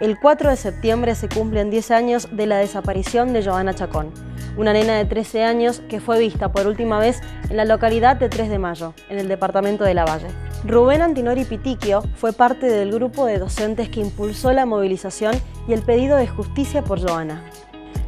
el 4 de septiembre se cumplen 10 años de la desaparición de Joana Chacón, una nena de 13 años que fue vista por última vez en la localidad de 3 de Mayo, en el departamento de La Valle. Rubén Antinori Pitiquio fue parte del grupo de docentes que impulsó la movilización y el pedido de justicia por Joana.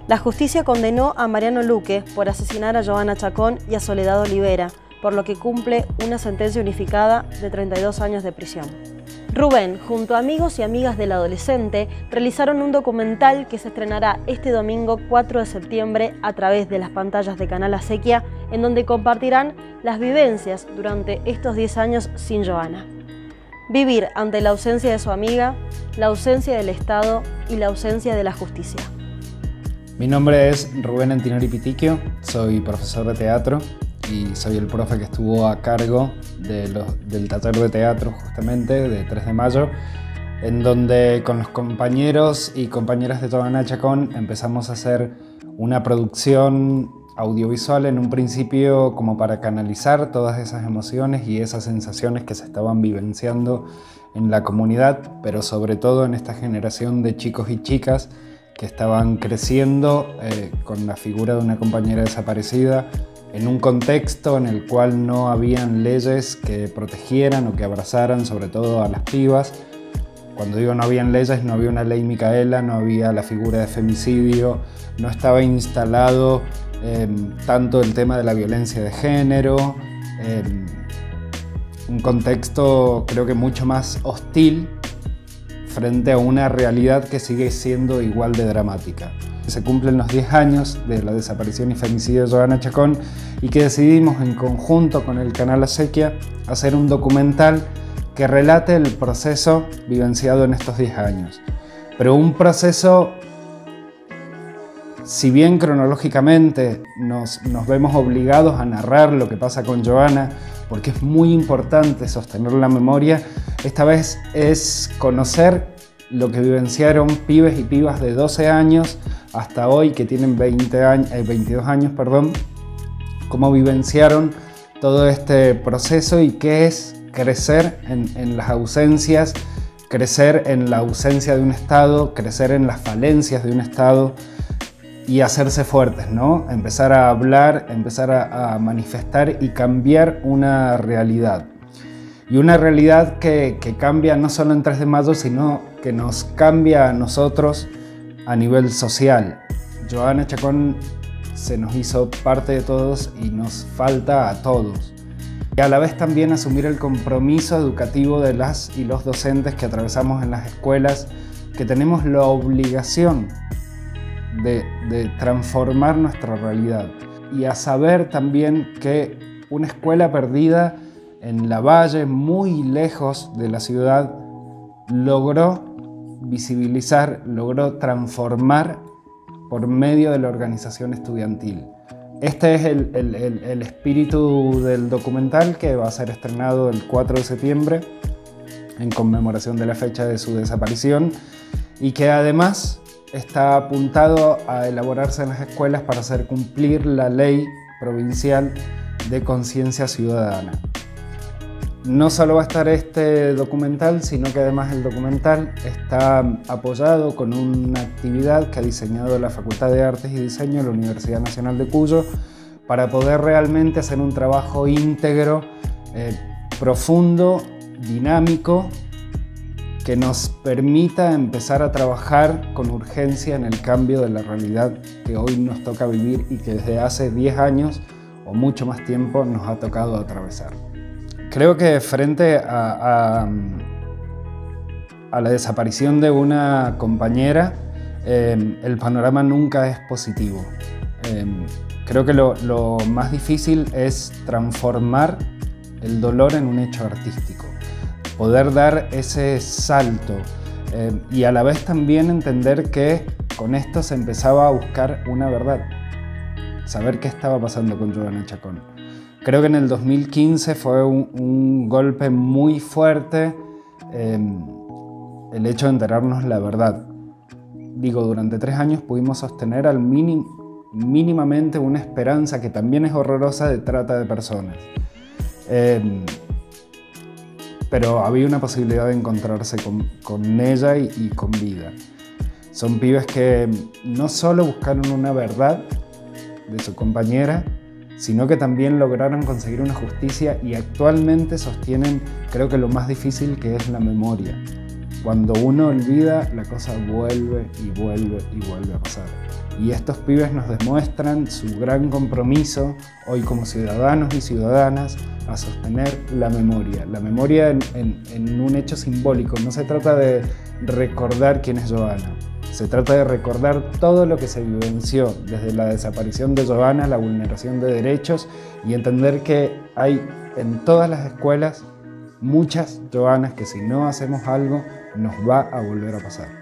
La justicia condenó a Mariano Luque por asesinar a Joana Chacón y a Soledad Olivera, por lo que cumple una sentencia unificada de 32 años de prisión. Rubén, junto a amigos y amigas del adolescente, realizaron un documental que se estrenará este domingo 4 de septiembre a través de las pantallas de Canal Acequia, en donde compartirán las vivencias durante estos 10 años sin Joana. Vivir ante la ausencia de su amiga, la ausencia del Estado y la ausencia de la justicia. Mi nombre es Rubén Antinori Pitiquio, soy profesor de teatro y soy el profe que estuvo a cargo del taller de teatro justamente de 3 de mayo, en donde con los compañeros y compañeras de Joana Chacón empezamos a hacer una producción audiovisual en un principio como para canalizar todas esas emociones y esas sensaciones que se estaban vivenciando en la comunidad, pero sobre todo en esta generación de chicos y chicas que estaban creciendo eh, con la figura de una compañera desaparecida, en un contexto en el cual no habían leyes que protegieran o que abrazaran sobre todo a las pibas. Cuando digo no habían leyes, no había una ley Micaela, no había la figura de femicidio, no estaba instalado em, tanto el tema de la violencia de género, em, un contexto creo que mucho más hostil frente a una realidad que sigue siendo igual de dramática. Se cumplen los 10 años de la desaparición y femicidio de Joana Chacón y que decidimos en conjunto con el canal Acequia hacer un documental que relate el proceso vivenciado en estos 10 años. Pero un proceso, si bien cronológicamente nos, nos vemos obligados a narrar lo que pasa con Joana, porque es muy importante sostener la memoria, esta vez es conocer lo que vivenciaron pibes y pibas de 12 años hasta hoy que tienen 20 años, 22 años, perdón, cómo vivenciaron todo este proceso y qué es crecer en, las ausencias, crecer en la ausencia de un Estado, crecer en las falencias de un Estado y hacerse fuertes, ¿no? Empezar a hablar, empezar a, manifestar y cambiar una realidad. Y una realidad que, cambia no solo en 3 de mayo, sino que nos cambia a nosotros a nivel social. Joana Chacón se nos hizo parte de todos y nos falta a todos. Y a la vez también asumir el compromiso educativo de las y los docentes que atravesamos en las escuelas, que tenemos la obligación de transformar nuestra realidad. Y a saber también que una escuela perdida en la valle, muy lejos de la ciudad, logró visibilizar, logró transformar por medio de la organización estudiantil. Este es el, espíritu del documental que va a ser estrenado el 4 de septiembre en conmemoración de la fecha de su desaparición y que además está apuntado a elaborarse en las escuelas para hacer cumplir la ley provincial de conciencia ciudadana. No solo va a estar este documental, sino que además el documental está apoyado con una actividad que ha diseñado la Facultad de Artes y Diseño de la Universidad Nacional de Cuyo para poder realmente hacer un trabajo íntegro, eh, profundo, dinámico, que nos permita empezar a trabajar con urgencia en el cambio de la realidad que hoy nos toca vivir y que desde hace 10 años o mucho más tiempo nos ha tocado atravesar. Creo que frente a, la desaparición de una compañera, em, el panorama nunca es positivo. Em, creo que lo, más difícil es transformar el dolor en un hecho artístico, poder dar ese salto em, y a la vez también entender que con esto se empezaba a buscar una verdad, saber qué estaba pasando con Giovanna Chacón. Creo que en el 2015 fue un, golpe muy fuerte em, el hecho de enterarnos la verdad. Digo, durante tres años pudimos sostener al mínimamente una esperanza que también es horrorosa de trata de personas. Em, pero había una posibilidad de encontrarse con, ella y, y con vida. Son pibes que no solo buscaron una verdad de su compañera, sino que también lograron conseguir una justicia y actualmente sostienen, creo que lo más difícil que es la memoria. Cuando uno olvida, la cosa vuelve y vuelve y vuelve a pasar. Y estos pibes nos demuestran su gran compromiso hoy como ciudadanos y ciudadanas a sostener la memoria. La memoria en, un hecho simbólico. No se trata de recordar quién es Joana, se trata de recordar todo lo que se vivenció desde la desaparición de Giovanna, la vulneración de derechos y entender que hay en todas las escuelas muchas Giovannas que si no hacemos algo nos va a volver a pasar.